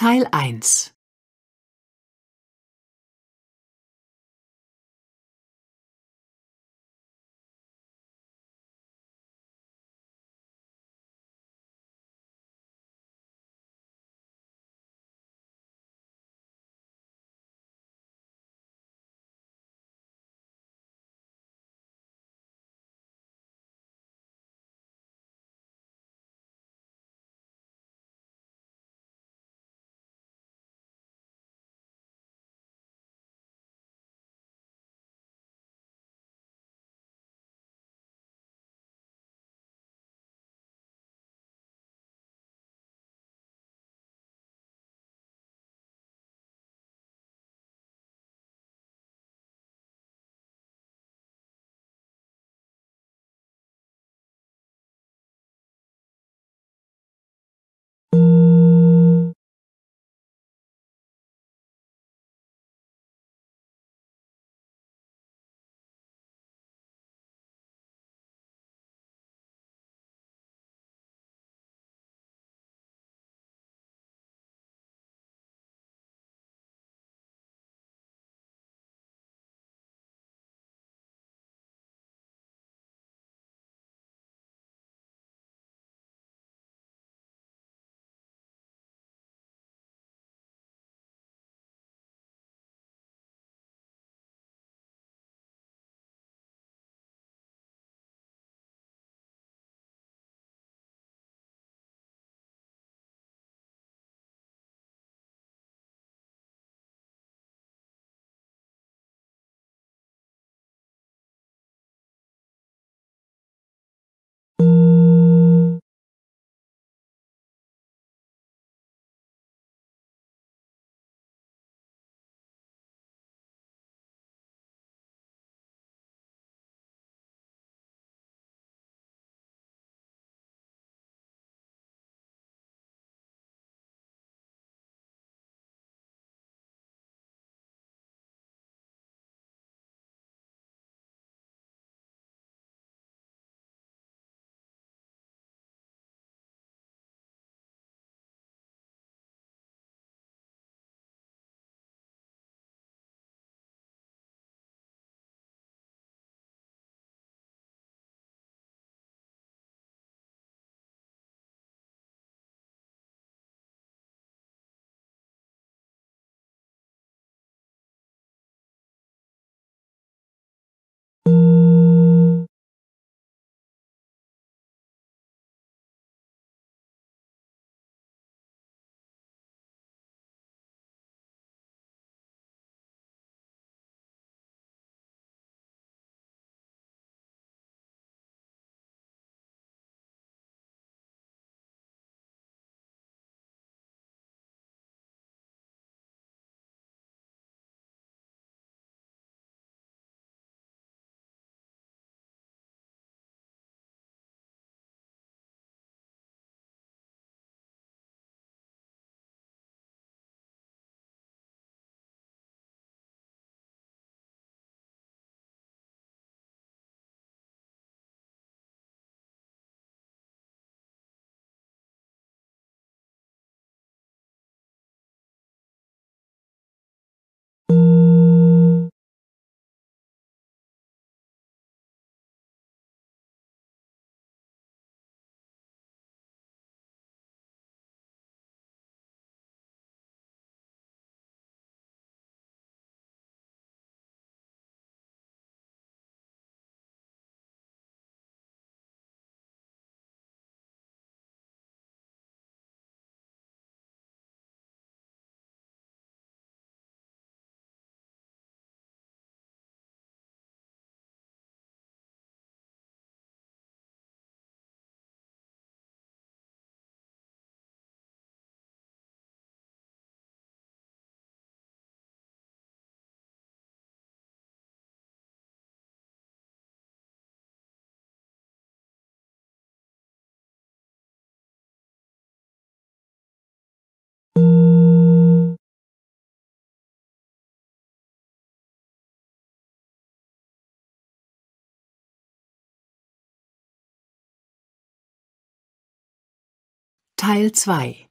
Teil 1 Teil 2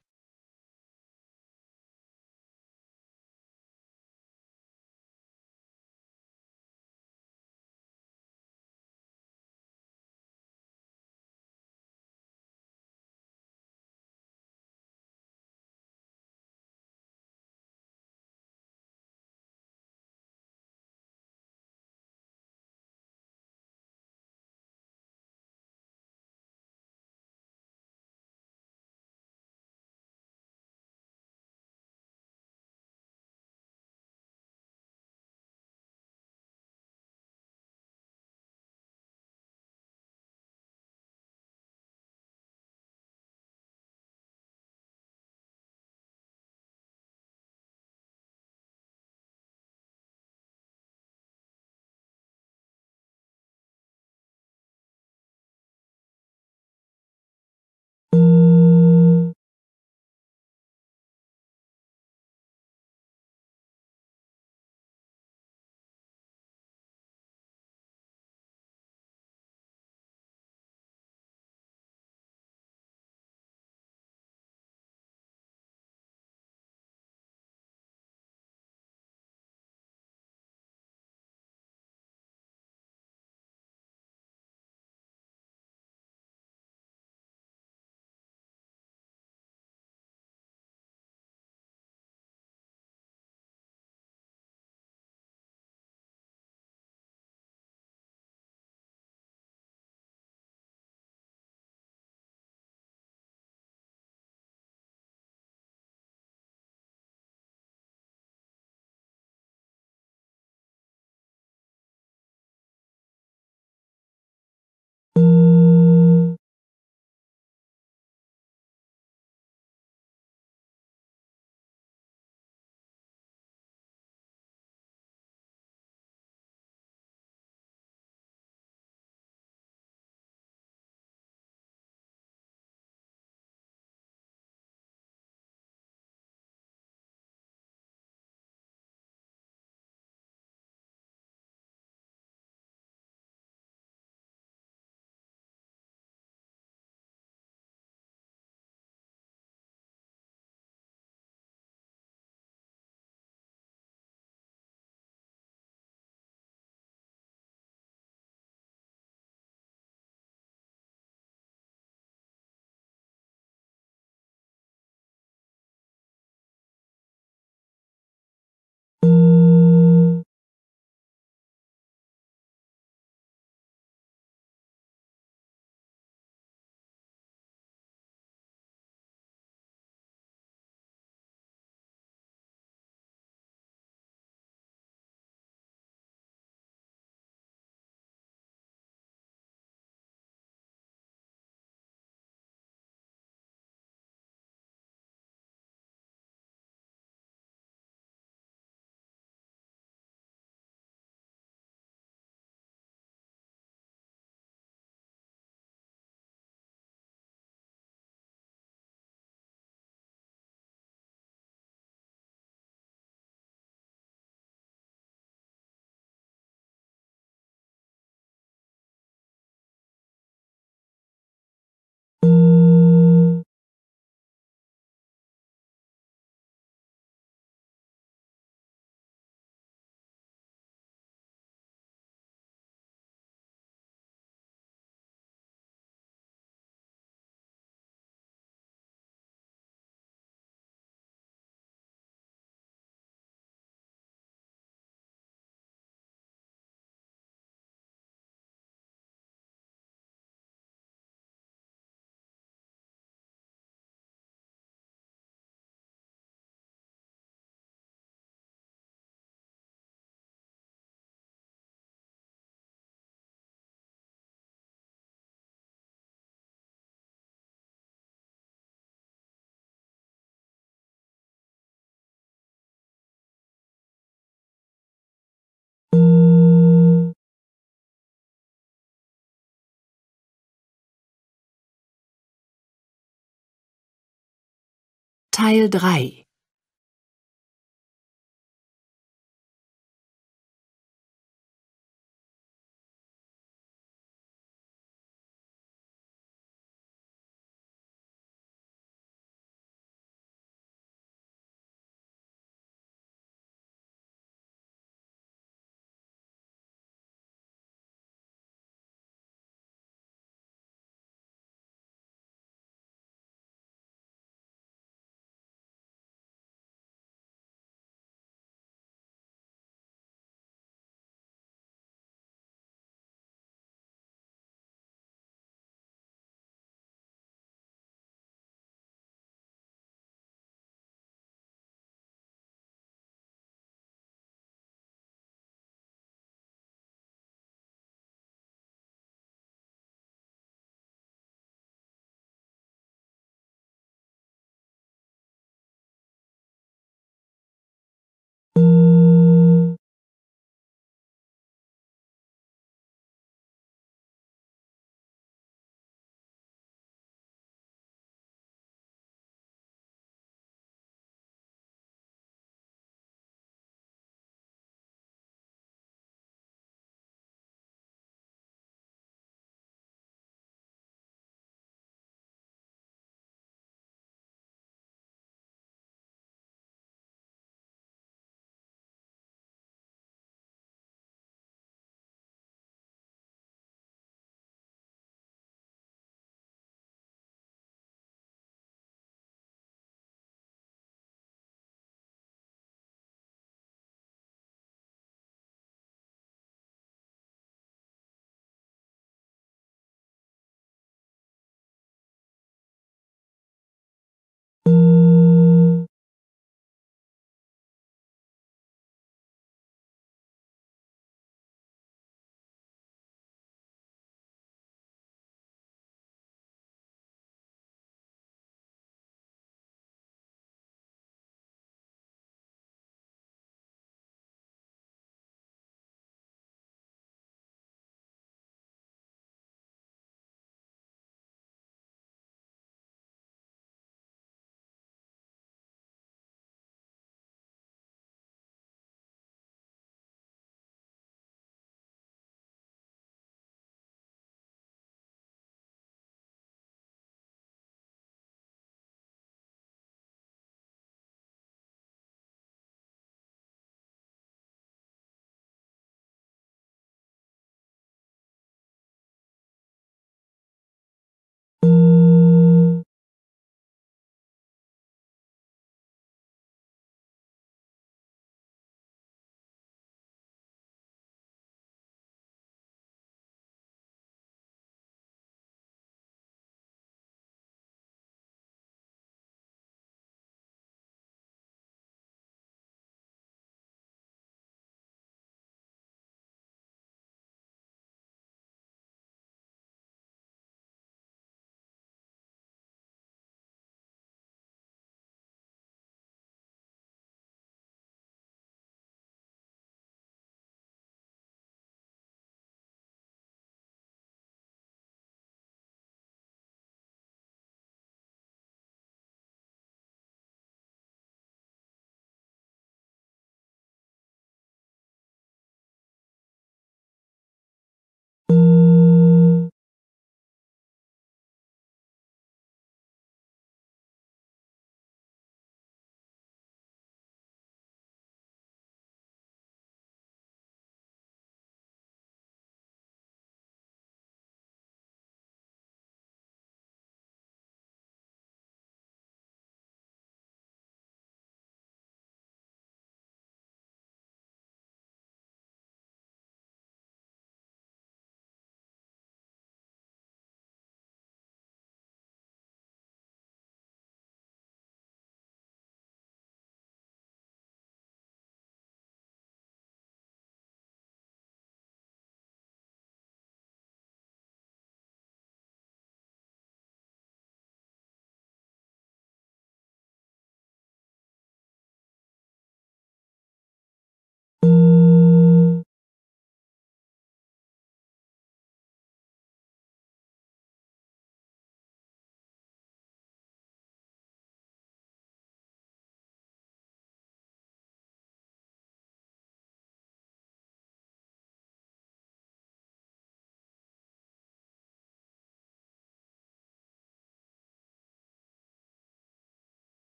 Teil 3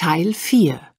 Teil 4